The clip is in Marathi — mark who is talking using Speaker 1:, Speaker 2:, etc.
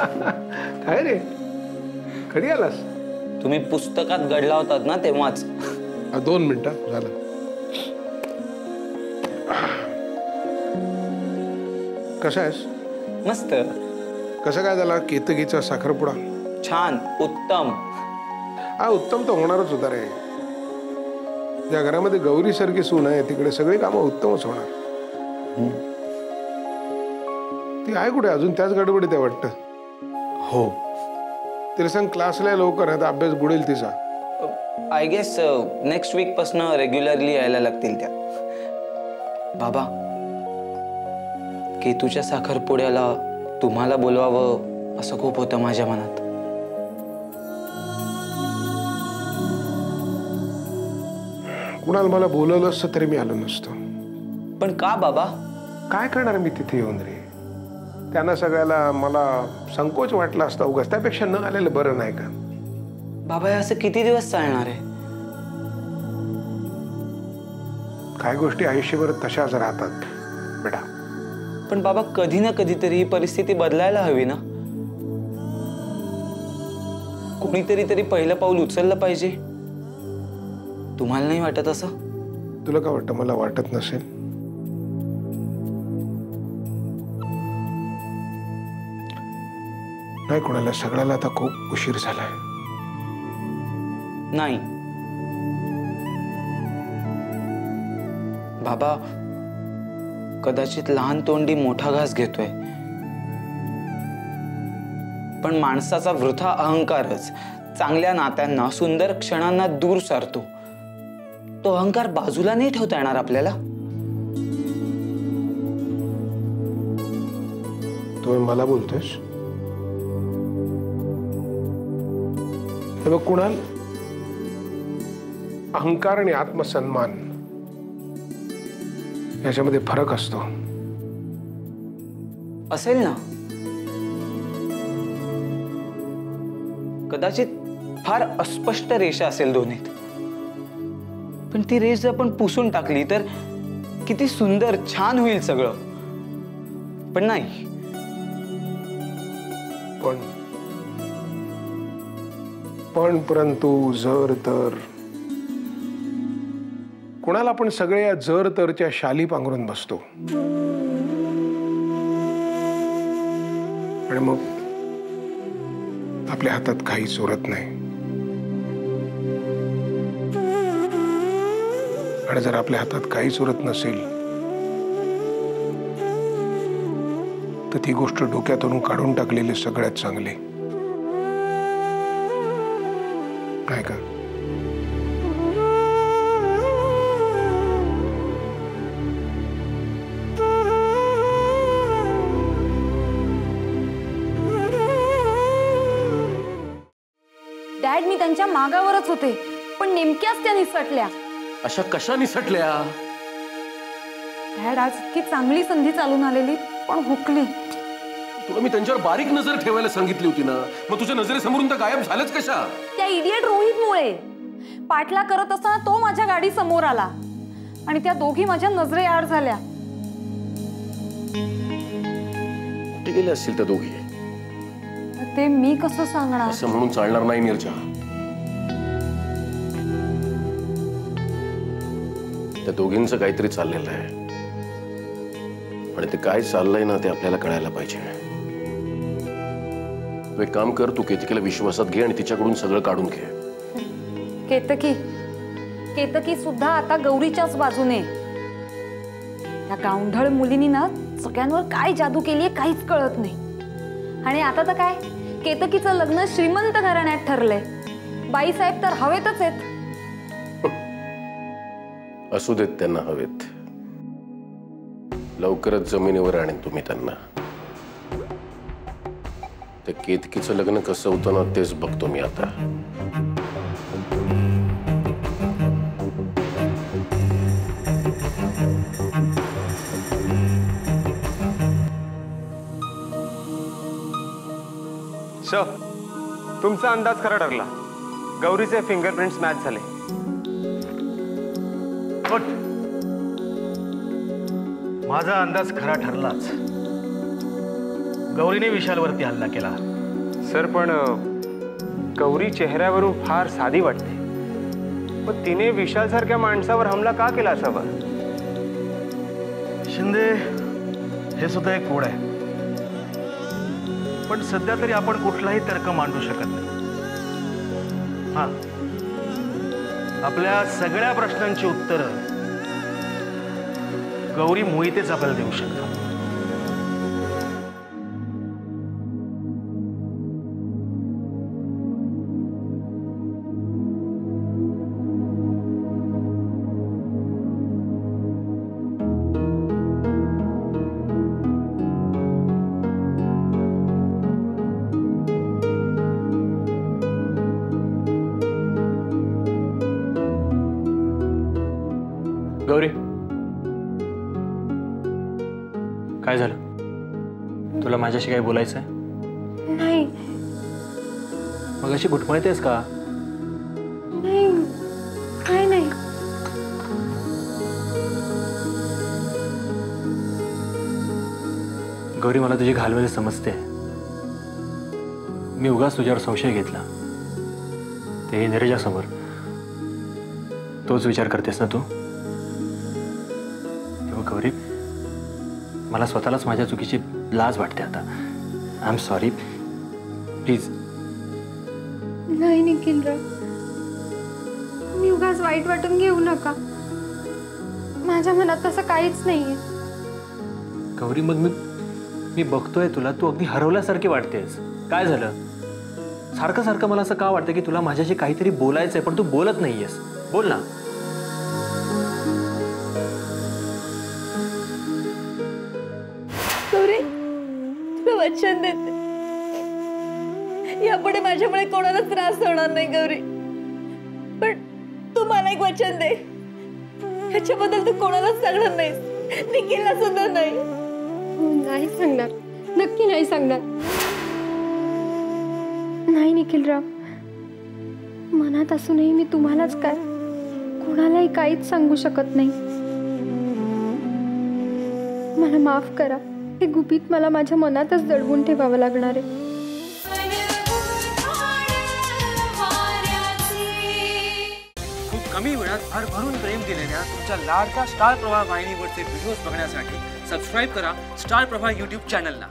Speaker 1: काय रे? कधी आलास?
Speaker 2: तुम्ही पुस्तकात घडला होतात ना तेव्हाच.
Speaker 1: दोन मिनिटं झालं. कसा आहेस?
Speaker 2: मस्त.
Speaker 1: कसं काय झाला? केतकीचा साखरपुडा?
Speaker 2: छान उत्तम.
Speaker 1: हा उत्तम तर होणारच होता रे. ज्या घरामध्ये गौरी सारखी सून आहे तिकडे सगळी कामं उत्तमच होणार. ती आहे कुठे? अजून त्याच गडबडीत आहे वाटतं.
Speaker 2: हो.
Speaker 1: तिला सांग क्लासला लवकर आहे तर अभ्यास बुडेल तिचा.
Speaker 2: आय गेस नेक्स्ट वीक पासन रेग्युलरली यायला लागतील त्या. बाबा केतूच्या साखरपुड्याला तुम्हाला बोलवावं असं खूप होतं माझ्या मनात.
Speaker 1: कुणाला मला बोलवलं असतं तरी मी आलो नसतो.
Speaker 2: पण का बाबा?
Speaker 1: काय करणार मी तिथे येऊन रे? त्यांना सगळ्याला मला संकोच वाटला असता उगाच. त्यापेक्षा न आलेलं बरं नाही का?
Speaker 2: बाबा हे असं किती दिवस चालणार आहे?
Speaker 1: काही गोष्टी आयुष्यभर तशाच राहतात बेटा.
Speaker 2: पण बाबा कधी ना कधीतरी ही परिस्थिती बदलायला हवी ना? कोणीतरी तरी पहिलं पाऊल उचललं पाहिजे. तुम्हाला नाही वाटत असं?
Speaker 1: तुला काय वाटतं? मला वाटत नसेल. नाही कोणाला सगळ्याला आता खूप उशीर झालाय.
Speaker 2: नाही. बाबा कदाचित लहान तोंडी मोठा घास घेतोय. पण माणसाचा वृथा अहंकारच. चांगल्या नात्यांना सुंदर क्षणांना दूर सारतो. तो अहंकार बाजूला नाही ठेवता येणार आपल्याला?
Speaker 1: तुम्ही मला बोलतोयस? हे बघ कुणाल? अहंकार आणि आत्मसन्मान याच्यामध्ये फरक असतो.
Speaker 2: असेल ना? कदाचित फार अस्पष्ट रेषा असेल दोन्हीत. पण ती रेष जर आपण पुसून टाकली तर किती सुंदर छान होईल सगळं. पण नाही.
Speaker 1: पण पण परंतु जर तर. कुणाला आपण सगळे या जर तरच्या शाली पांघरून बसतो. आणि मग आपल्या हातात काहीच उरत नाही. आणि जर आपल्या हातात काहीच उरत नसेल तर ती गोष्ट डोक्यातून काढून टाकलेली सगळ्यात चांगली. काय का?
Speaker 3: डॅड मी त्यांच्या मागावरच होते पण नेमक्याच त्या निसटल्या.
Speaker 4: अशा कशा निसटल्या?
Speaker 3: डॅड आज इतकी चांगली संधी चालून आलेली पण हुकली.
Speaker 4: तुला मी त्यांच्यावर बारीक नजर ठेवायला सांगितली होती ना? मग तुझ्या नजरेसमोरून तर गायब झालंच कशा?
Speaker 3: त्या इडियट रोहितमुळे. पाठला करत असताना तो माझ्या गाडी समोर आला. आणि त्या दोघी माझ्या नजरे आड झाल्या.
Speaker 4: कुठे असतील त्या दोघी?
Speaker 3: ते मी कसं सांगणार?
Speaker 4: असं म्हणून चालणार नाही निर्जा त्या दोघींचं काहीतरी चाललेलं आहे. आणि ते काय चाललंय ना ते आपल्याला कळायला पाहिजे. तू एक काम कर तू केतिकेला विश्वासात घे आणि तिच्याकडून सगळं काढून घे.
Speaker 3: केतकी. केतकी सुद्धा आता गौरीच्याच बाजूने. त्या गावंढळ मुलीनी ना सगळ्यांवर काय जादू केलीये काहीच कळत नाही. आणि आता तर काय? केतकीचं लग्न श्रीमंत घराण्यात ठरलंय. बाईसाहेब तर हवेतच आहेत.
Speaker 4: असू देत त्यांना हवेत. लवकरच जमिनीवर आणेन तुम्ही त्यांना. त्या केतकीचं लग्न कसं होतं ना तेच बघतो मी आता.
Speaker 5: श तुमचा अंदाज खरा ठरला. गौरीचे फिंगरप्रिंट्स मॅच झाले.
Speaker 6: माझा अंदाज खरा ठरलाच. गौरीने विशालवरती हल्ला केला.
Speaker 5: सर पण गौरी चेहऱ्यावरून फार साधी वाटते. पण तिने विशालसारख्या माणसावर हमला का केला असावा?
Speaker 6: शिंदे हे सुद्धा एक कोड आहे. पण सध्या तरी आपण कुठलाही तर्क मांडू शकत नाही. हा. आपल्या सगळ्या प्रश्नांची उत्तरं गौरी मोहितेच आपल्याला देऊ शकतात.
Speaker 7: काय झालं? तुला माझ्याशी काही बोलायचं आहे
Speaker 8: नाही.
Speaker 7: मग अशी घुटमळतेस का?
Speaker 8: नाही. काय नाही.
Speaker 7: गौरी मला तुझी घालवेल समजते. मी उगाच तुझ्यावर संशय घेतला. ते नीरजासमोर. तोच विचार करतेस ना तू? गौरी मला स्वतःलाच माझ्या चुकीची लाज वाटते आता. आय एम सॉरी प्लीज
Speaker 8: नाही निखिलराव मी उगाच वाईट वाटून घेऊ नका. माझ्या मनात तसं काहीच नाहीये.
Speaker 7: गौरी मग मी मी बघतोय तुला. तू अगदी हरवल्यासारखी वाटतेस. काय झालं? सारखं सारखं मला असं का वाटतं की तुला माझ्याशी काहीतरी बोलायचं आहे पण तू बोलत नाहीयेस? बोल ना.
Speaker 8: तुला वचन देते. यापुढे माझ्यामुळे कोणाला त्रास होणार नाही गौरी. पण तू मला एक वचन दे. ह्याच्याबद्दल तू कोणालाच सांगणार नाही निखिलला सुद्धा नाही. नाही सांगणार. नक्की नाही सांगणार. नाही निखिलराव. मनात असूनही मी तुम्हालाच काय कोणालाही काहीच सांगू शकत नाही. मला माफ करा. हे गुपित मला माझ्या मनातच दडवून ठेवावं लागणार आहे.
Speaker 9: खूप कमी वेळात भरभरून प्रेम दिलेल्या तुमच्या लाडका स्टार प्रवाह वाहिनीवरचे व्हिडिओज बघण्यासाठी सबस्क्राईब करा स्टार प्रवाह यूट्यूब चॅनलला